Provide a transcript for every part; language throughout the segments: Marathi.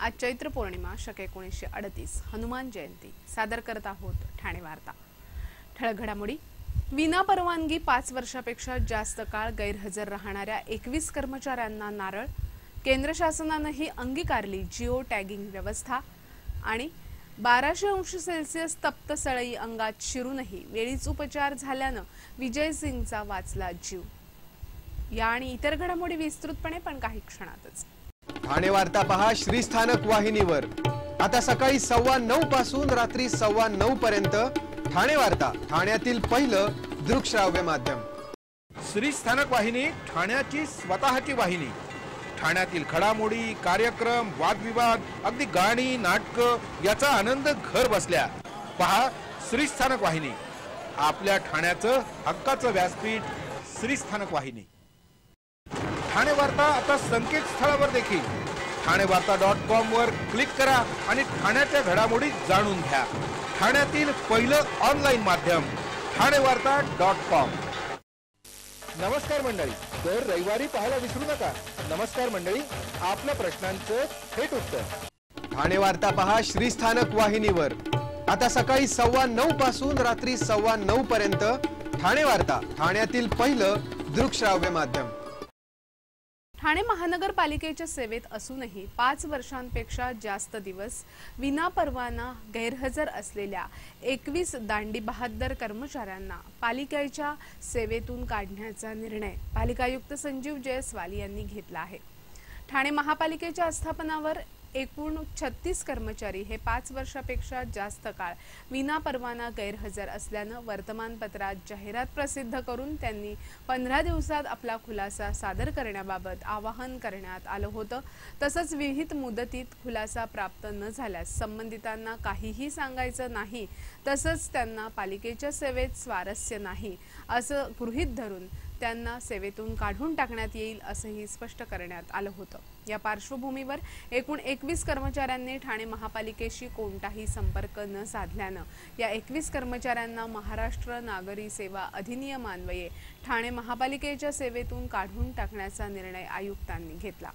आज चैत्र पौर्णिमा शक एकोणीसशे अडतीस. हनुमान जयंती. सादर करत आहोत ठाणे वार्ता. ठळक घडामोडी. विना परवानगी पाच वर्षापेक्षा जास्त काळ गैरहजर राहणाऱ्या एकवीस कर्मचाऱ्यांना नारळ. केंद्र शासनानंही अंगीकारली जिओ टॅगिंग व्यवस्था आणि बाराशे अंश सेल्सिअस तप्त सळई अंगात शिरूनही वेळीच उपचार झाल्यानं विजय सिंगचा वाचला जीव. या आणि इतर घडामोडी विस्तृतपणे पण काही क्षणातच. ठाणे वार्ता पहा श्रीस्थानक वाहिनीवर. आता सकाळी सव्वा नऊ पासून रात्री सव्वा नऊ पर्यंत ठाणे वार्ता ठाण्यातील पहिलं दृकश्राव्य माध्यम. श्रीस्थानक वाहिनी ठाण्याची स्वतःची वाहिनी. ठाण्यातील घडामोडी कार्यक्रम वादविवाद अगदी गाणी नाटक याचा आनंद घर बसल्या. पहा श्रीस्थानक वाहिनी. आपल्या ठाण्याचं हक्काचं व्यासपीठ श्रीस्थानक वाहिनी. ठाणे वार्ता आता संकेतस्थळावर देखील. ठाणे वार्ता डॉट कॉम वर क्लिक करा आणि ठाण्याच्या घडामोडी जाणून घ्या. ठाण्यातील पहिलं ऑनलाईन माध्यम ठाणे वार्ता डॉट कॉम. नमस्कार मंडळी दर रविवारी पाहायला विसरू नका. नमस्कार मंडळी आपल्या प्रश्नांचं थेट उत्तर. ठाणे वार्ता पहा श्रीस्थानक वाहिनीवर. आता सकाळी सव्वा नऊ पासून रात्री सव्वा नऊ पर्यंत ठाणे वार्ता ठाण्यातील पहिलं दृकश्राव्य माध्यम. ठाणे महानगरपालिकेच्या सेवेत असूनही पाच वर्षांपेक्षा जास्त दिवस विनापरवाना गैरहजर असलेल्या एकवीस दांडी बहादर कर्मचाऱ्यांना पालिकेच्या सेवेतून काढण्याचा निर्णय पालिकायुक्त संजीव जयस्वाल यांनी घेतला आहे. ठाणे महापालिकेच्या आस्थापनावर एकूण छत्तीस कर्मचारी हे पाच वर्षापेक्षा जास्त काळ विनापरवाना गैरहजर असल्यानं वर्तमानपत्रात जाहिरात प्रसिद्ध करून त्यांनी पंधरा दिवसात आपला खुलासा सादर करण्याबाबत आवाहन करण्यात आलं होतं. तसंच विहित मुदतीत खुलासा प्राप्त न झाल्यास संबंधितांना काहीही सांगायचं नाही तसंच त्यांना पालिकेच्या सेवेत स्वारस्य नाही असं गृहीत धरून त्यांना सेवेतून काढून टाकण्यात येईल असंही स्पष्ट करण्यात आलं होतं. या पार्श्वभूमीवर एकूण एकवीस कर्मचाऱ्यांनी ठाणे महापालिकेशी कोणताही संपर्क न साधल्यानं या एकवीस कर्मचाऱ्यांना महाराष्ट्र नागरी सेवा अधिनियमान्वये ठाणे महापालिकेच्या सेवेतून काढून टाकण्याचा निर्णय आयुक्तांनी घेतला.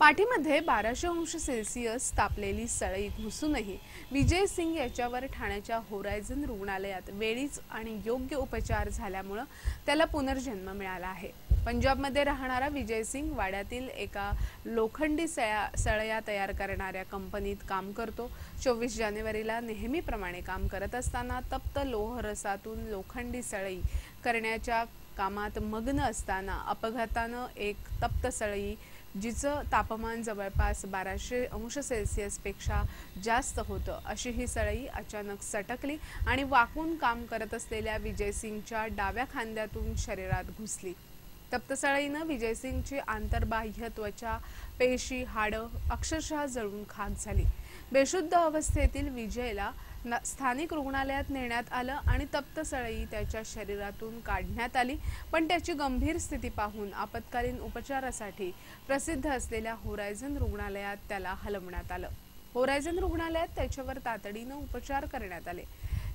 पाठीमध्ये बाराशे अंश सेल्सिअस तापलेली सळई घुसूनही विजय सिंग याच्यावर ठाण्याच्या होरायझन रुग्णालयात वेळीच आणि योग्य उपचार झाल्यामुळं त्याला पुनर्जन्म मिळाला आहे. पंजाबमध्ये राहणारा विजय सिंग वाड्यातील एका लोखंडी सळ्या सळया तयार करणाऱ्या कंपनीत काम करतो. चोवीस जानेवारीला नेहमीप्रमाणे काम करत असताना तप्त लोहरसातून लोखंडी सळई करण्याच्या कामात मग्न असताना अपघातानं एक तप्त सळई जिचं तापमान जवळपास बाराशे अंश सेल्सिअसपेक्षा जास्त होतं अशी ही सळई अचानक सटकली आणि वाकून काम करत असलेल्या विजयसिंगच्या डाव्या खांद्यातून शरीरात घुसली. तप्तसळईनं विजयसिंगची आंतरबाह्य त्वचा पेशी हाडं अक्षरशः जळून खाक झाली. बेशुद्ध अवस्थेतील विजयला स्थानिक रुग्णालयात नेण्यात आलं आणि तप्तसळई त्याच्या शरीरातून काढण्यात आली. पण त्याची गंभीर स्थिती पाहून आपत्कालीन उपचारासाठी प्रसिद्ध असलेल्या होरायझन रुग्णालयात त्याला हलवण्यात आलं. होरायझन रुग्णालयात त्याच्यावर तातडीनं उपचार करण्यात आले.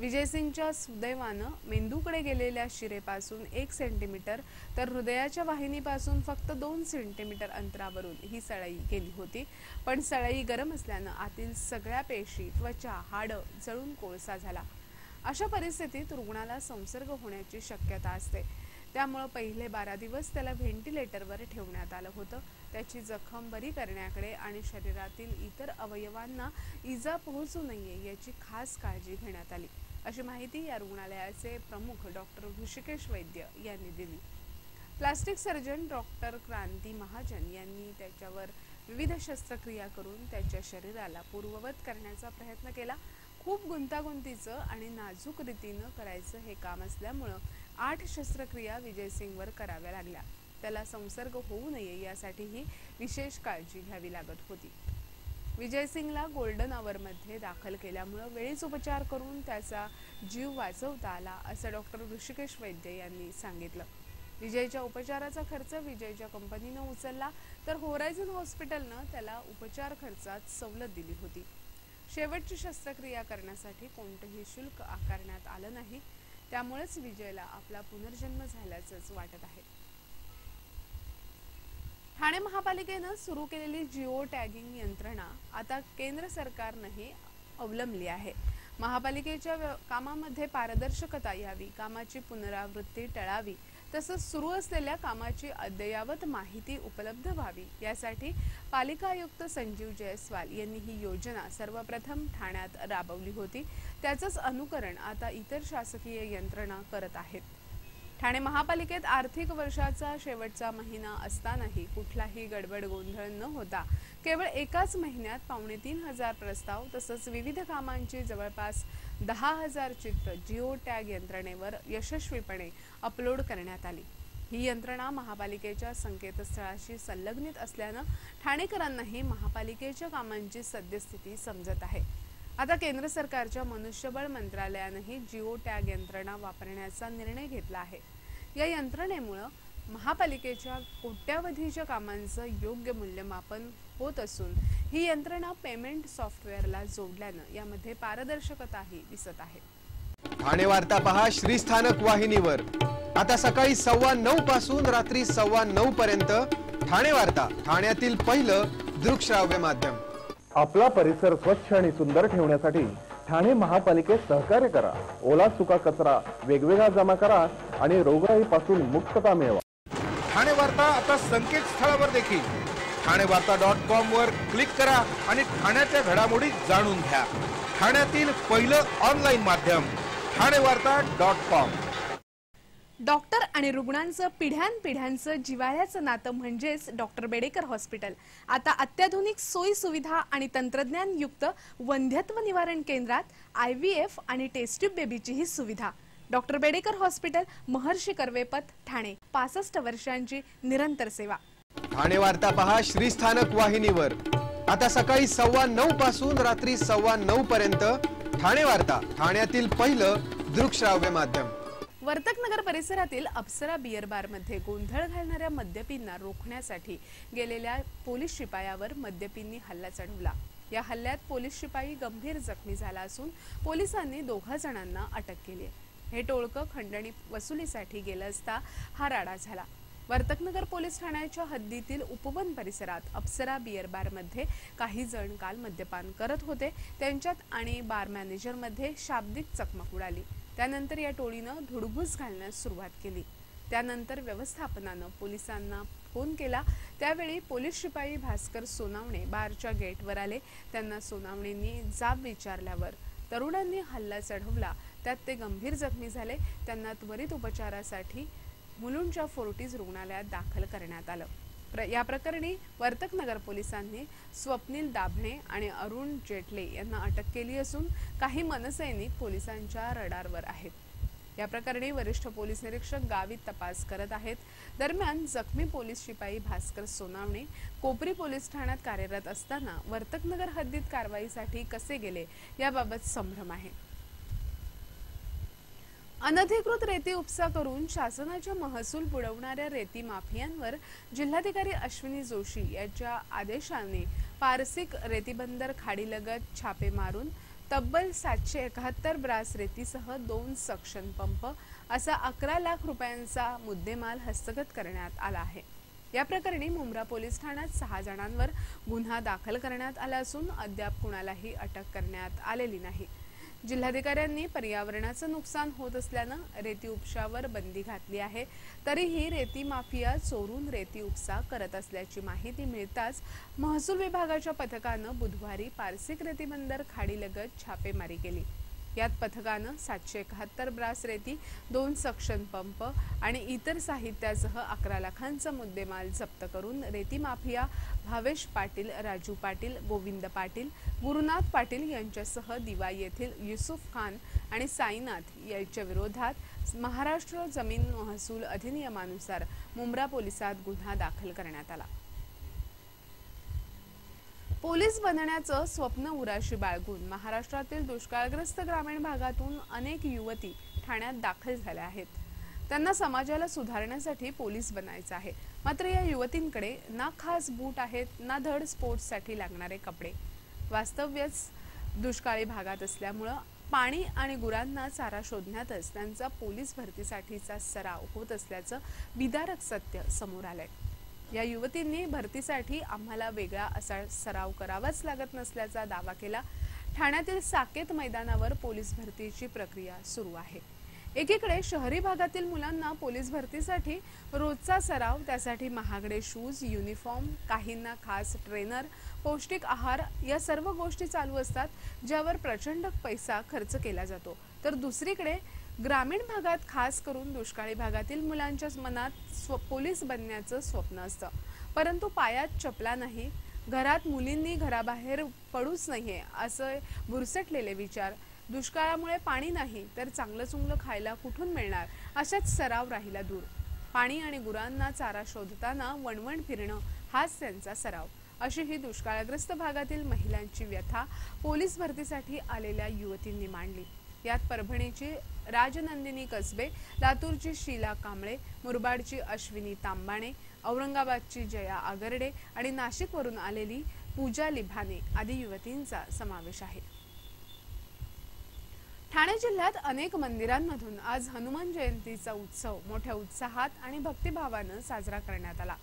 विजयसिंगच्या सुदैवानं मेंदूकडे गेलेल्या शिरेपासून एक सेंटीमीटर तर हृदयाच्या वाहिनीपासून फक्त दोन सेंटीमीटर अंतरावरून ही सळई गेली होती. पण सळई गरम असल्यानं आतील सगळ्या पेशी त्वचा हाडं जळून कोळसा झाला. अशा परिस्थितीत रुग्णाला संसर्ग होण्याची शक्यता असते. त्यामुळं पहिले बारा दिवस त्याला व्हेंटिलेटरवर ठेवण्यात आलं होतं. त्याची जखम बरी करण्याकडे आणि शरीरातील इतर अवयवांना इजा पोहोचू नये याची खास काळजी घेण्यात आली. अशी माहिती या रुग्णालयाचे प्रमुख डॉक्टर ऋषिकेश वैद्य यांनी दिली. Plastic surgeon doctor Kranti Mahajan यांनी त्याच्यावर विविध शस्त्रक्रिया करून त्याच्या शरीराला पूर्ववत करण्याचा प्रयत्न केला. खूप गुंतागुंतीचं आणि नाजूक रीतीनं करायचं हे काम असल्यामुळं आठ शस्त्रक्रिया विजयसिंगवर कराव्या लागल्या. त्याला संसर्ग होऊ नये यासाठीही विशेष काळजी घ्यावी लागत होती. विजयसिंगला गोल्डन आवरमध्ये दाखल केल्यामुळं वेळीच उपचार करून त्याचा जीव वाचवता आला असं डॉक्टर ऋषिकेश वैद्य यांनी सांगितलं. विजयच्या उपचाराचा खर्च विजयच्या कंपनीनं उचलला तर होरायझन हॉस्पिटलनं त्याला उपचार खर्चात सवलत दिली होती. शेवटची शस्त्रक्रिया करण्यासाठी कोणतंही शुल्क आकारण्यात आलं नाही. त्यामुळेच विजयला आपला पुनर्जन्म झाल्याचंच वाटत आहे. ठाणे महापालिकेनं सुरू केलेली जिओ टॅगिंग यंत्रणा आता केंद्र सरकारनंही अवलंबली आहे. महापालिकेच्या व्य- कामामध्ये पारदर्शकता यावी कामाची पुनरावृत्ती टळावी तसंच सुरू असलेल्या कामाची अद्ययावत माहिती उपलब्ध व्हावी यासाठी पालिका आयुक्त संजीव जयस्वाल यांनी ही योजना सर्वप्रथम ठाण्यात राबवली होती. त्याचंच अनुकरण आता इतर शासकीय यंत्रणा करत आहेत. ठाणे महापालिकेत आर्थिक वर्षाचा शेवटचा महिना असतानाही कुठलाही गडबड गोंधळ न होता केवळ एकाच महिन्यात पावणे तीन हजार प्रस्ताव तसंच विविध कामांची जवळपास दहा हजार चित्र जिओ टॅग यंत्रणेवर यशस्वीपणे अपलोड करण्यात आली. ही यंत्रणा महापालिकेच्या संकेतस्थळाशी संलग्नित असल्यानं ठाणेकरांनाही महापालिकेच्या कामांची सद्यस्थिती समजत आहे. आता केंद्र सरकारच्या मनुष्यबळ मंत्रालयानंही जिओ टॅग यंत्रणा वापरण्याचा निर्णय घेतला आहे. या यंत्रणेमुळं महापालिकेच्या कोट्यावधीच्या कामांचं योग्य मूल्यमापन होत असून ही यंत्रणा पेमेंट सॉफ्टवेअरला जोडल्यानं यामध्ये पारदर्शकताही दिसत आहे. ठाणे वार्ता पहा श्रीस्थानक वाहिनीवर. आता सकाळी सव्वा नऊ पासून रात्री सव्वा नऊ पर्यंत ठाणे वार्ता ठाण्यातील पहिलं दृकश्राव्य माध्यम. आपला परिसर स्वच्छ आणि सुंदर ठेवण्यासाठी ठाणे महापालिकेत सहकार्य करा. ओला सुका कचरा वेगवेगळा जमा करा आणि रोगराईपासून मुक्तता मिळवा. ठाणे वार्ता आता संकेतस्थळावर देखील. ठाणे वार्ता डॉट कॉम वर क्लिक करा आणि ठाण्याच्या घडामोडी जाणून घ्या. ठाण्यातील पहिलं ऑनलाईन माध्यम ठाणे वार्ता डॉट कॉम. डॉक्टर आणि रुग्णांचं पिढ्यानपिढ्यांचं जिवाळ्याचं नातं म्हणजेच डॉक्टर बेडेकर हॉस्पिटल. आता अत्याधुनिक सोयी सुविधा आणि तंत्रज्ञानयुक्त वंध्यत्व निवारण केंद्रात आय व्ही एफ आणि टेस्ट्यूब बेबीचीही सुविधा. Doctor Bedekar hospital Maharshi कर्वेपत Thane. पासष्ट वर्षांची निरंतर सेवा. ठाणे वार्ता पहा श्रीस्थानक वाहिनीवर. आता सकाळी सव्वा नऊ पासून रात्री सव्वा नऊ पर्यंत ठाणे वार्ता ठाण्यातील पहिलं दृकश्राव्य माध्यम. वर्तकनगर परिसरातील अप्सरा बियर बारमध्ये गोंधळ घालणाऱ्या मद्यपींना रोखण्यासाठी गेलेल्या पोलीस शिपायावर मद्यपींनी हल्ला चढवला. या हल्ल्यात पोलीस शिपाई गंभीर जखमी झाला असून पोलिसांनी दोघा जणांना अटक केली आहे. हे टोळकं खंडणी वसुलीसाठी गेलं असता हा राडा झाला वर्तकनगर पोलीस ठाण्याच्या हद्दीतील उपवन परिसरात अप्सरा बियर बारमध्ये काही जण काल मद्यपान करत होते. त्यांच्यात आणि बार मॅनेजरमध्ये शाब्दिक चकमक उडाली. त्यानंतर या टोळीनं धुडगूस घालण्यास सुरुवात केली. त्यानंतर व्यवस्थापनानं पोलिसांना फोन केला. त्यावेळी पोलीस शिपाई भास्कर सोनावणे बारच्या गेटवर आले. त्यांना सोनावणेंनी जाब विचारल्यावर तरुणांनी हल्ला चढवला. त्यात ते गंभीर जखमी झाले. त्यांना त्वरित उपचारासाठी मुलुंडच्या फोर्टीज रुग्णालयात दाखल करण्यात आलं. प्र या प्रकरणी वर्तकनगर पोलिसांनी स्वप्नील दाभणे आणि अरुण जेटले यांना अटक केली असून काही मनसैनिक पोलिसांच्या रडारवर आहेत. या प्रकरणी वरिष्ठ पोलीस निरीक्षक गावी तपास करत आहेत. दरम्यान जखमी पोलीस शिपाई भास्कर सोनावणे कोपरी पोलीस ठाण्यात कार्यरत असताना वर्तकनगर हद्दीत कारवाईसाठी कसे गेले याबाबत संभ्रम आहे. अनधिकृत रेती उपसा करून शासनाच्या महसूल बुडवणाऱ्या रेती माफियांवर जिल्हाधिकारी अश्विनी जोशी यांच्या आदेशाने पारसिक रेतीबंदर खाडीलगत छापे मारून तब्बल सातशे एकाहत्तर ब्रास रेतीसह दोन सक्शन पंप असा अकरा लाख रुपयांचा मुद्देमाल हस्तगत करण्यात आला आहे. या प्रकरणी मुंब्रा पोलीस ठाण्यात सहा जणांवर गुन्हा दाखल करण्यात आला असून अद्याप कुणालाही अटक करण्यात आलेली नाही. जिल्हाधिकाऱ्यांनी पर्यावरणाचं नुकसान होत असल्यानं रेती उपशावर बंदी घातली आहे. तरीही रेती माफिया चोरून रेती उपसा करत असल्याची माहिती मिळताच महसूल विभागाच्या पथकानं बुधवारी पारसिक रेती बंदर खाडीलगत छापेमारी केली. यात पथकानं सातशे एकाहत्तर ब्रास रेती दोन सक्शन पंप आणि इतर साहित्यासह अकरा लाखांचा मुद्देमाल जप्त करून रेती माफिया भावेश पाटील राजू पाटील गोविंद पाटील गुरुनाथ पाटील यांच्यासह दिवा येथील युसुफ खान आणि साईनाथ यांच्या विरोधात महाराष्ट्र जमीन महसूल अधिनियमानुसार मुंब्रा पोलिसात गुन्हा दाखल करण्यात आला. पोलीस बनण्याचं स्वप्न उराशी बाळगून महाराष्ट्रातील दुष्काळग्रस्त ग्रामीण भागातून अनेक युवती ठाण्यात दाखल झाल्या आहेत. त्यांना समाजाला सुधारण्यासाठी पोलीस बनायचं आहे. मात्र या युवतींकडे ना खास बूट आहेत ना धड स्पोर्ट्ससाठी लागणारे कपडे. वास्तव्यच दुष्काळी भागात असल्यामुळं पाणी आणि गुरांना चारा शोधण्यातच त्यांचा पोलीस भरतीसाठीचा सराव होत असल्याचं विदारक सत्य समोर आलंय. या युवतींनी भरतीसाठी आम्हाला वेगळा असा सराव करावाच लागत नसल्याचा दावा केला. ठाण्यातील साकेत मैदानावर पोलीस भरतीची प्रक्रिया सुरू आहे. एकीकडे शहरी भागातील मुलांना पोलीस भरतीसाठी रोजचा सराव त्यासाठी महागडे शूज युनिफॉर्म काहींना खास ट्रेनर पौष्टिक आहार या सर्व गोष्टी चालू असतात ज्यावर प्रचंड पैसा खर्च केला जातो. तर दुसरीकडे ग्रामीण भागात खास करून दुष्काळी भागातील मुलांच्या मनात स्व पोलीस बनण्याचं स्वप्न असतं. परंतु पायात चपला नाही घरात मुलींनी घराबाहेर पडूच नाहीये असं भुरसटलेले विचार. दुष्काळामुळे पाणी नाही तर चांगलं चुंगलं खायला कुठून मिळणार? अशाच सराव राहिला दूर. पाणी आणि गुरांना चारा शोधताना वणवण फिरणं हाच त्यांचा सराव. अशी ही दुष्काळग्रस्त भागातील महिलांची व्यथा पोलीस भरतीसाठी आलेल्या युवतींनी मांडली. यात परभणीची राजनंदिनी कसबे लातूरची शीला कांबळे मुरबाडची अश्विनी तांबाणे औरंगाबादची जया आगर्डे आणि नाशिकवरून आलेली पूजा लिभाने आदी युवतींचा समावेश आहे. ठाणे जिल्ह्यात अनेक मंदिरांमधून आज हनुमान जयंतीचा उत्सव मोठ्या उत्साहात आणि भक्तिभावानं साजरा करण्यात आला.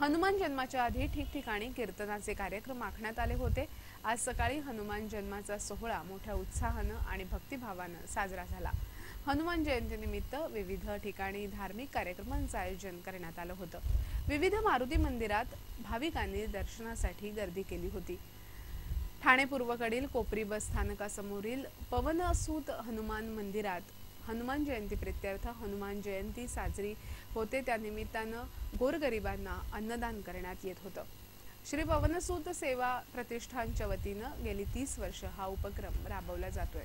हनुमान जन्माच्या आधी ठिकठिकाणी कीर्तनाचे कार्यक्रम आखण्यात आले होते. आज सकाळी हनुमान जन्माचा सोहळा मोठ्या उत्साहानं आणि भक्तिभावानं साजरा झाला. हनुमान जयंतीनिमित्त विविध ठिकाणी धार्मिक कार्यक्रमांचं आयोजन करण्यात आलं होतं. विविध मारुती मंदिरात भाविकांनी दर्शनासाठी गर्दी केली होती. ठाणे पूर्वकडील कोपरी बस स्थानकासमोरील पवनसूत हनुमान मंदिरात हनुमान जयंती प्रित्यर्थ हनुमान जयंती साजरी होते. त्या निमित्तानं गोरगरिबांना अन्नदान करण्यात येत होतं. श्री पवनसूत सेवा प्रतिष्ठानच्या वतीनं गेली तीस वर्ष हा उपक्रम राबवला जातोय.